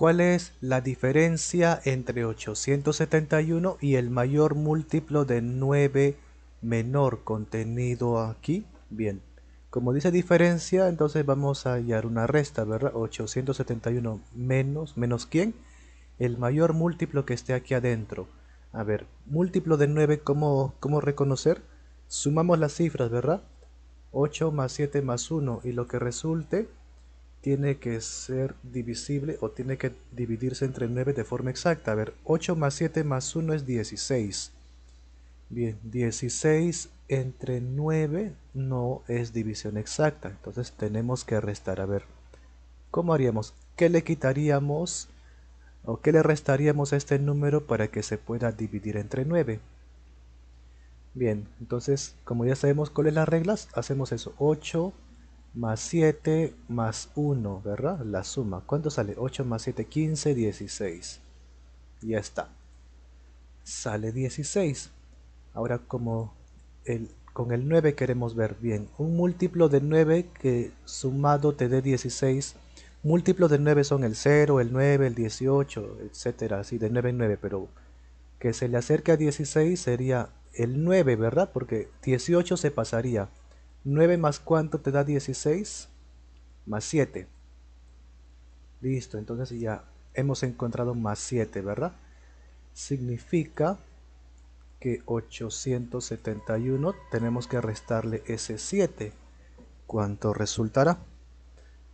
¿Cuál es la diferencia entre 871 y el mayor múltiplo de 9 menor contenido aquí? Bien, como dice diferencia, entonces vamos a hallar una resta, ¿verdad? 871 menos, ¿menos quién? El mayor múltiplo que esté aquí adentro. A ver, múltiplo de 9, ¿cómo, cómo reconocer? Sumamos las cifras, ¿verdad? 8 más 7 más 1 y lo que resulte tiene que ser divisible o tiene que dividirse entre 9 de forma exacta. A ver, 8 más 7 más 1 es 16. Bien, 16 entre 9 no es división exacta. Entonces tenemos que restar. A ver, ¿cómo haríamos? ¿Qué le quitaríamos o qué le restaríamos a este número para que se pueda dividir entre 9? Bien, entonces como ya sabemos cuáles las reglas, hacemos eso. 8 más 7 más 1, ¿verdad? La suma. ¿Cuánto sale? 8 más 7, 15, 16. Ya está. Sale 16. Ahora como el, con el 9 queremos ver bien. Un múltiplo de 9 que sumado te dé 16. Múltiplos de 9 son el 0, el 9, el 18, etcétera, así de 9 en 9, pero que se le acerque a 16 sería el 9, ¿verdad? Porque 18 se pasaría 9 más cuánto te da 16? Más 7. Listo, entonces ya hemos encontrado más 7, ¿verdad? Significa que 871 tenemos que restarle ese 7. ¿Cuánto resultará?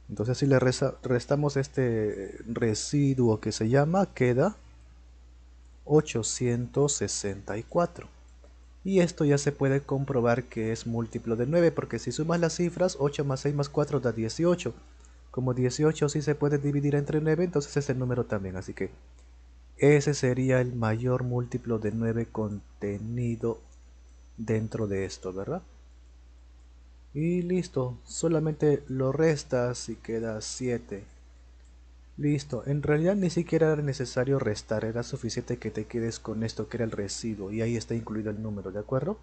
Entonces si le restamos este residuo que se llama, queda 864. Y esto ya se puede comprobar que es múltiplo de 9, porque si sumas las cifras, 8 más 6 más 4 da 18. Como 18 sí se puede dividir entre 9, entonces es el número también. Así que ese sería el mayor múltiplo de 9 contenido dentro de esto, ¿verdad? Y listo, solamente lo restas y queda 7. Listo, en realidad ni siquiera era necesario restar, era suficiente que te quedes con esto que era el residuo y ahí está incluido el número, ¿de acuerdo?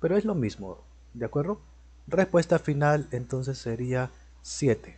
Pero es lo mismo, ¿de acuerdo? Respuesta final entonces sería 7.